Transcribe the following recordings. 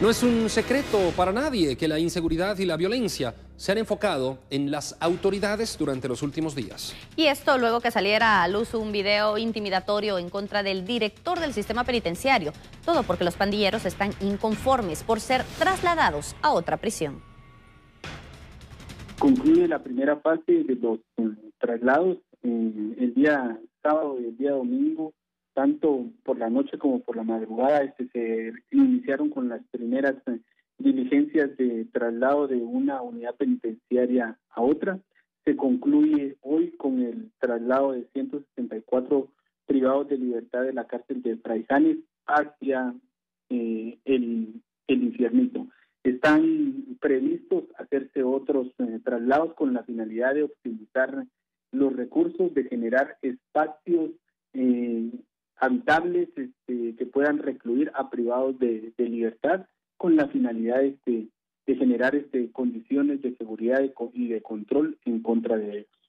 No es un secreto para nadie que la inseguridad y la violencia se han enfocado en las autoridades durante los últimos días. Y esto luego que saliera a luz un video intimidatorio en contra del director del sistema penitenciario. Todo porque los pandilleros están inconformes por ser trasladados a otra prisión. Concluye la primera fase de los eh, traslados eh, el día sábado y el día domingo tanto por la noche como por la madrugada, este, se iniciaron con las primeras eh, diligencias de traslado de una unidad penitenciaria a otra. Se concluye hoy con el traslado de 164 privados de libertad de la cárcel de Fraijanes hacia eh, el, el infiernito. Están previstos hacerse otros eh, traslados con la finalidad de optimizar los recursos, de generar espacios habitables este, que puedan recluir a privados de, libertad con la finalidad este, de generar este, condiciones de seguridad y de control en contra de ellos.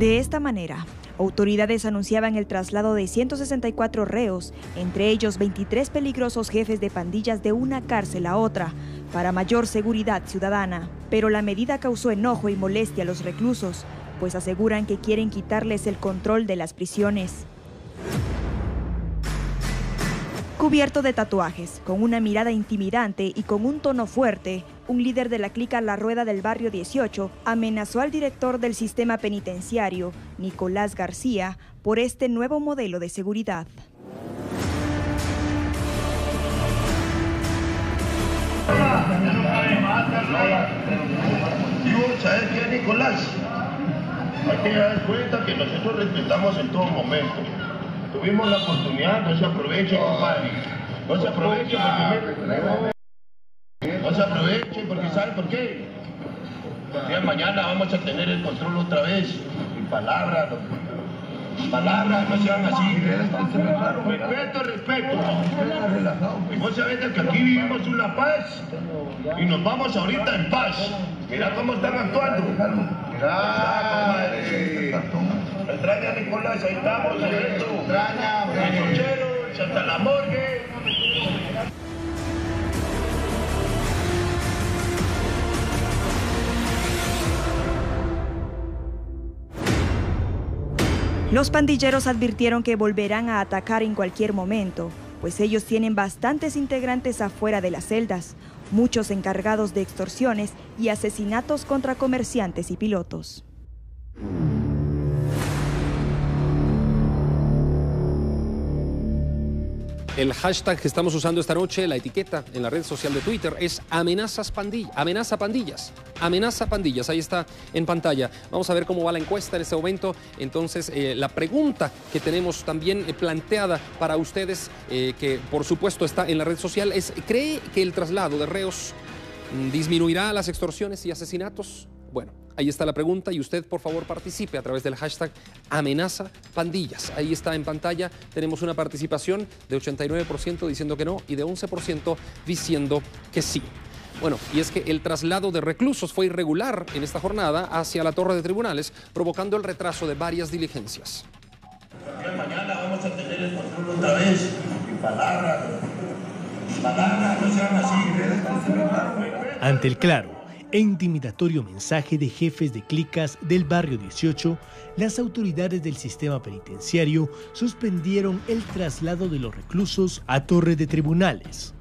De esta manera, autoridades anunciaban el traslado de 164 reos, entre ellos 23 peligrosos jefes de pandillas de una cárcel a otra, para mayor seguridad ciudadana. Pero la medida causó enojo y molestia a los reclusos, pues aseguran que quieren quitarles el control de las prisiones. Cubierto de tatuajes, con una mirada intimidante y con un tono fuerte, un líder de la clica La Rueda del Barrio 18 amenazó al director del sistema penitenciario, Nicolás García, por este nuevo modelo de seguridad. Nicolás? Hay que dar cuenta que nosotros respetamos en todo momento. Tuvimos la oportunidad, no se aproveche, compadre. No se aproveche porque No se aproveche porque ¿sabe por qué? Porque mañana vamos a tener el control otra vez. Mi palabra, palabras no sean así. Respeto, respeto. Y vos sabés que aquí vivimos una paz y nos vamos ahorita en paz. Mira cómo están actuando. Mira, Extraña Nicolás, ahí estamos. Extraña, Santa la Morgue. Los pandilleros advirtieron que volverán a atacar en cualquier momento, pues ellos tienen bastantes integrantes afuera de las celdas, muchos encargados de extorsiones y asesinatos contra comerciantes y pilotos. El hashtag que estamos usando esta noche, la etiqueta en la red social de Twitter es amenazas pandillas, amenaza pandillas, amenaza pandillas, ahí está en pantalla. Vamos a ver cómo va la encuesta en este momento. Entonces, eh, la pregunta que tenemos también eh, planteada para ustedes, eh, que por supuesto está en la red social, es, ¿cree que el traslado de reos mm, disminuirá las extorsiones y asesinatos? Bueno, ahí está la pregunta y usted por favor participe a través del hashtag amenaza pandillas. Ahí está en pantalla, tenemos una participación de 89% diciendo que no y de 11% diciendo que sí. Bueno, y es que el traslado de reclusos fue irregular en esta jornada hacia la torre de tribunales, provocando el retraso de varias diligencias. Mañana vamos a tener el control otra vez. Palabras, palabras, no sean así. Ante el claro e intimidatorio mensaje de jefes de clicas del barrio 18, las autoridades del sistema penitenciario suspendieron el traslado de los reclusos a torre de tribunales.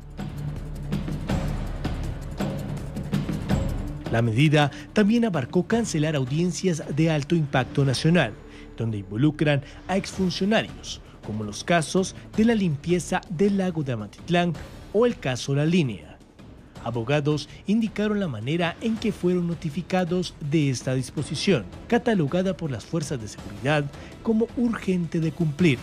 La medida también abarcó cancelar audiencias de alto impacto nacional, donde involucran a exfuncionarios, como los casos de la limpieza del lago de Amatitlán o el caso La Línea. Abogados indicaron la manera en que fueron notificados de esta disposición, catalogada por las fuerzas de seguridad como urgente de cumplir.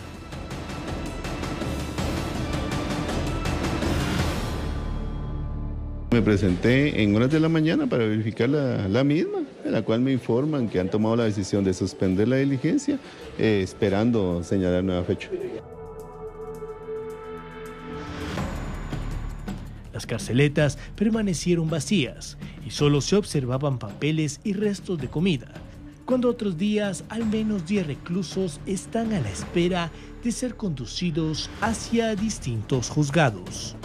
Me presenté en horas de la mañana para verificar la, misma, en la cual me informan que han tomado la decisión de suspender la diligencia, eh, esperando señalar nueva fecha. Las carceletas permanecieron vacías y solo se observaban papeles y restos de comida, cuando otros días al menos 10 reclusos están a la espera de ser conducidos hacia distintos juzgados.